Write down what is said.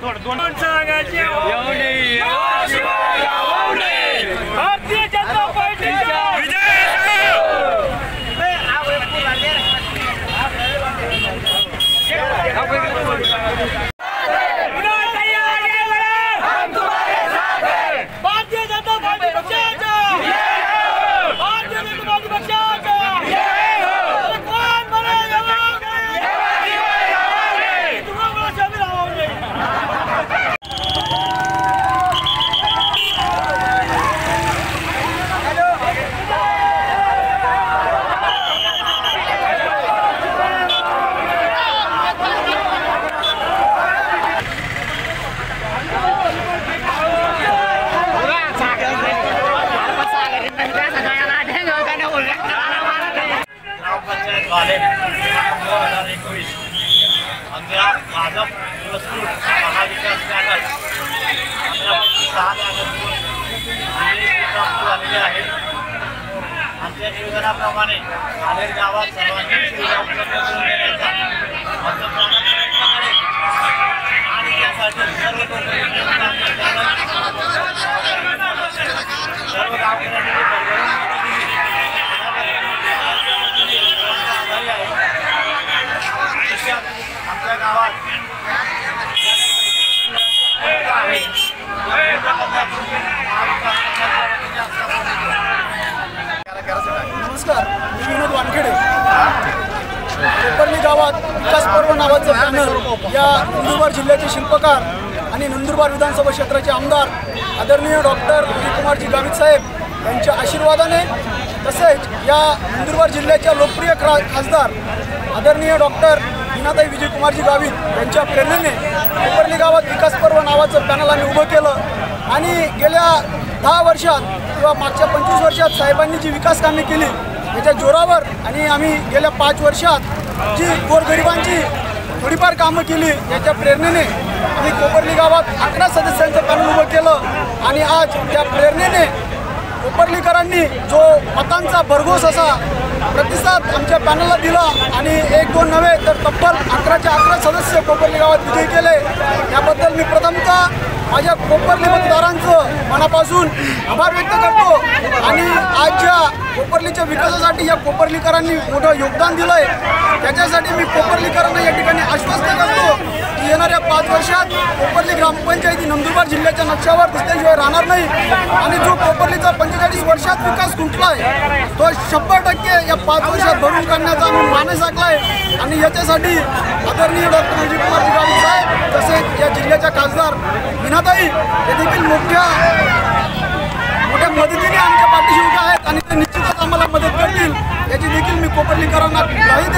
Gordón. ग्रामपंचायतवाले दोन हजार एकवीस आमच्या महाविकास पॅनल आमच्यापैकी प्राप्त झालेले आहेत आमच्या निवेदनाप्रमाणे आलेर गावात सर्वांनी सुविधा उपलब्ध नमस्कार मी विनोद वानखेडे. कोपरली गावात विकास पर्व नावाचं पॅनल या नंदुरबार जिल्ह्याचे शिल्पकार आणि नंदुरबार विधानसभा क्षेत्राचे आमदार आदरणीय डॉक्टर विजयकुमारजी गावित साहेब यांच्या आशीर्वादाने तसेच या नंदुरबार जिल्ह्याच्या लोकप्रिय क्रा खासदार आदरणीय डॉक्टर हिनाताई विजयकुमारजी गावित यांच्या प्रेरणेने कोपरली गावात विकास पर्व नावाचं पॅनल आम्ही उभं केलं. आणि गेल्या दहा वर्षात किंवा मागच्या पंचवीस वर्षात साहेबांनी जी विकास कामे केली याच्या जोरावर आणि आम्ही गेल्या पाच वर्षात जी गोरगरिबांची थोडीफार कामं केली याच्या प्रेरणेने आम्ही कोपरली गावात अकरा सदस्यांचं पॅनल उभं केलं आणि आज त्या प्रेरणेने कोपरलीकरांनी जो मतांचा भरघोस असा प्रतिसाद आमच्या पॅनलला दिला आणि एक दोन नव्हे तर तब्बल अकराच्या अकरा सदस्य कोपरली गावात विजयी केले. याबद्दल मी प्रथमतः माझ्या कोपरली मतदारांचं मनापासून आभार व्यक्त करतो. आणि आज ज्या कोपरलीच्या विकासासाठी या कोपरलीकरांनी मोठं योगदान दिलं आहे त्याच्यासाठी मी कोपरलीकरांना या ठिकाणी आश्वस्त करतो की येणाऱ्या पाच वर्षात कोपरली ग्रामपंचायती नंदुरबार जिल्ह्याच्या नक्षावर दिसल्याशिवाय राहणार नाही. आणि जो कोपरलीचा पंचेचाळीस वर्षात विकास खुंटला आहे तो शंभर टक्के या पाच वर्षात भरून काढण्याचा आम्ही मानस आखला आहे आणि याच्यासाठी आदरणीय डॉक्टर अजित कुमार साहेब तसेच या जिल्ह्याच्या खासदार विनाताई हे देखील मोठ्या मोठ्या मदतीने आमच्या पाठीशी उभ्या आहेत आणि ते निश्चितच आम्हाला मदत करतील. याची देखील मी कोपर्लीकरांना ग्राही